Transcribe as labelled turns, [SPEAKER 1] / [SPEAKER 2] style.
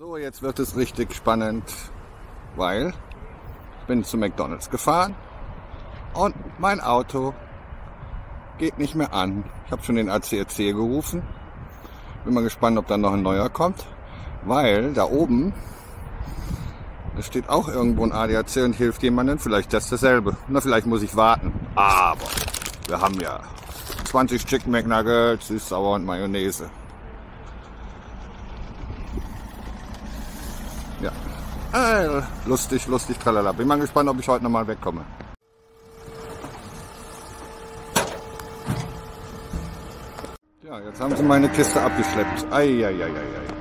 [SPEAKER 1] So, jetzt wird es richtig spannend, weil ich bin zu McDonald's gefahren und mein Auto geht nicht mehr an. Ich habe schon den ACRC gerufen. Bin mal gespannt, ob dann noch ein neuer kommt, weil da oben es steht auch irgendwo ein ADAC und hilft jemandem. Vielleicht das dasselbe. Na, vielleicht muss ich warten. Aber wir haben ja 20 Chicken McNuggets, süß, sauer und Mayonnaise. Ja. Äh, lustig, lustig, tralala. Bin mal gespannt, ob ich heute nochmal wegkomme. Ja, jetzt haben sie meine Kiste abgeschleppt. Eieieiei.